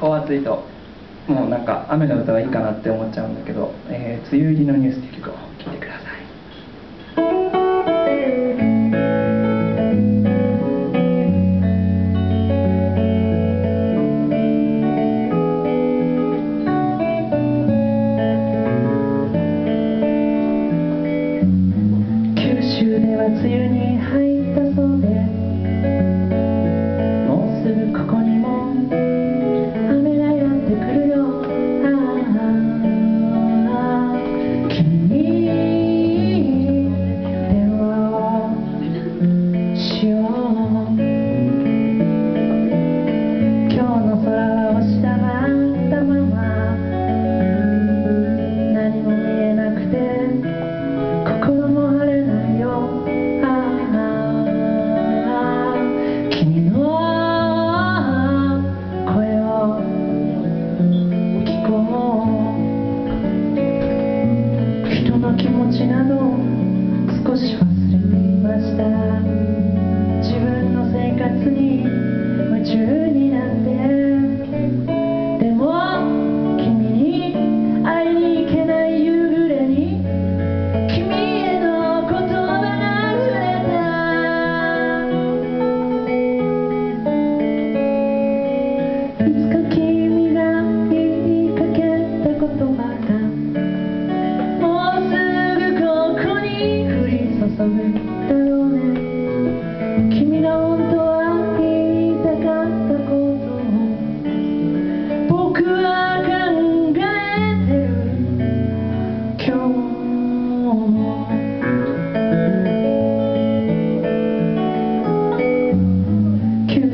こう暑いともうなんか雨の歌はいいかなって思っちゃうんだけど「えー梅雨入りのニュース」っていう曲を聴いてください。funcionado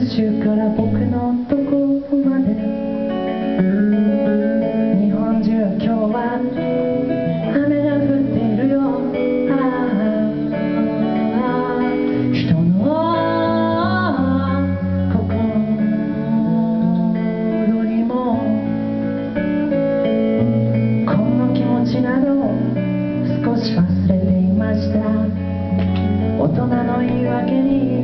宇宙から僕のとこまで。日本中今日は雨が降っているよ。人の心にもこの気持ちなど少し忘れていました。大人の言い訳に